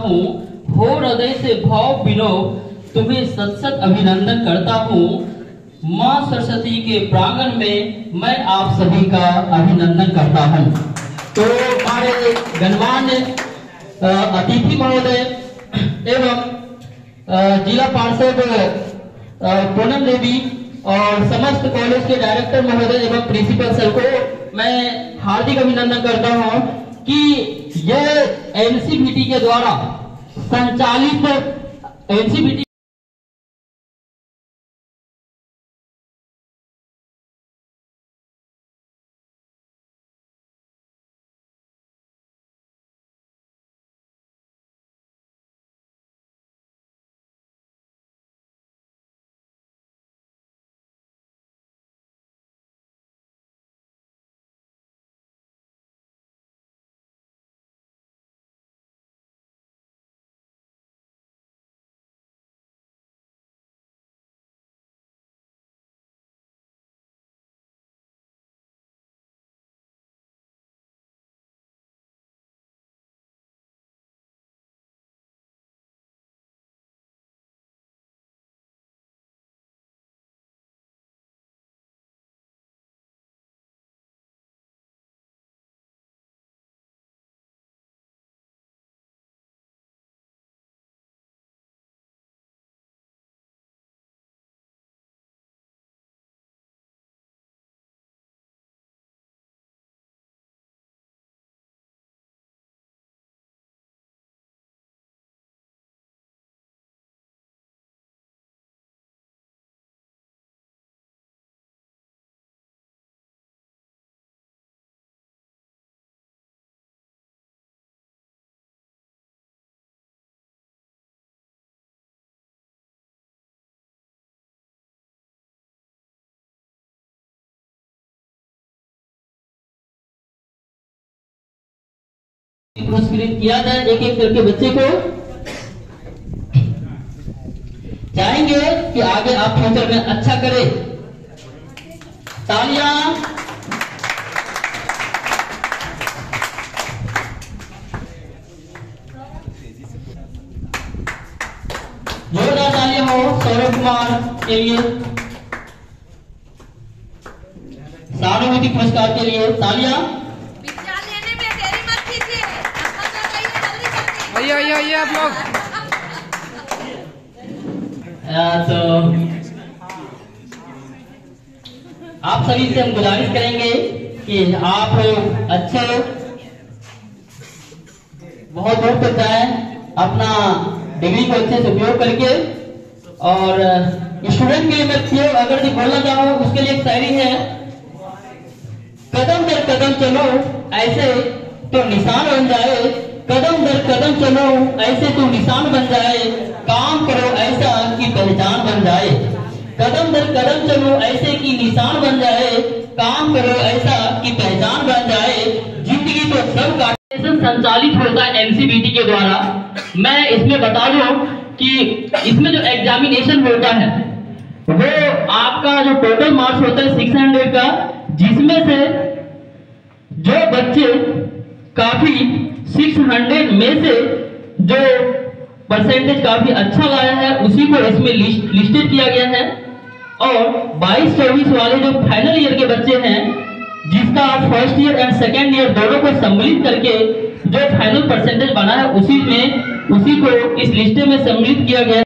हूँ। हो हृदय से भाव बिनो तुम्हें सत सत अभिनंदन करता हूँ। माँ सरस्वती के प्रांगण में मैं आप सभी का अभिनंदन करता हूँ। तो हमारे गणमान्य अतिथि महोदय एवं जिला पार्षद पूनम देवी और समस्त कॉलेज के डायरेक्टर महोदय एवं प्रिंसिपल सर को मैं हार्दिक अभिनंदन करता हूँ। कि यह एनसीबीटी के द्वारा संचालित एनसीबीटी पुरस्कृत किया जाए एक एक करके बच्चे को। चाहेंगे कि आगे आप फ्यूचर में अच्छा करें। तालियाँ। जोरदार तालियाँ हो, सौरभ कुमार के लिए। सहानुभूति पुरस्कार के लिए तालियाँ। आप लोग तो आप सभी से हम गुजारिश करेंगे कि आप अच्छे, बहुत दूर तक जाए, अपना डिग्री को अच्छे से उपयोग करके, और स्टूडेंट के लिए मैं केवल अगर जो बोलना चाहूँ, उसके लिए एक शायरी है। कदम दर कदम चलो, ऐसे तो निशान बन जाए कदम दर कदम चलो, ऐसे तो निशान बन जाए, काम करो ऐसा कि पहचान बन जाए। कदम दर कदम चलो, ऐसे कि निशान बन जाए, काम करो ऐसा कि पहचान बन जाए। ज़िंदगी तो सब का संचालित होता है एनसीबीटी के द्वारा। मैं इसमें बता दूँ कि इसमें जो एग्जामिनेशन होता है, वो आपका जो टोटल मार्क्स होता है सिक्स हंड्रेड का, जिसमें से जो बच्चे काफ़ी 600 में से जो परसेंटेज काफ़ी अच्छा लाया है उसी को इसमें लिस्ट, लिस्टेड किया गया है। और 22 24 वाले जो फाइनल ईयर के बच्चे हैं जिसका first year and second year दोनों को सम्मिलित करके जो फाइनल परसेंटेज बना है उसी में उसी को इस लिस्ट में सम्मिलित किया गया है।